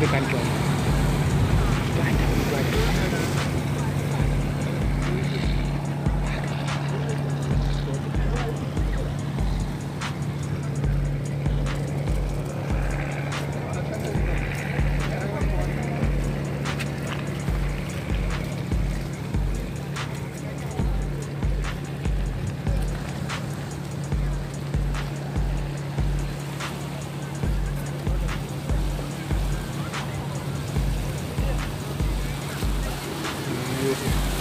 the control Thank you.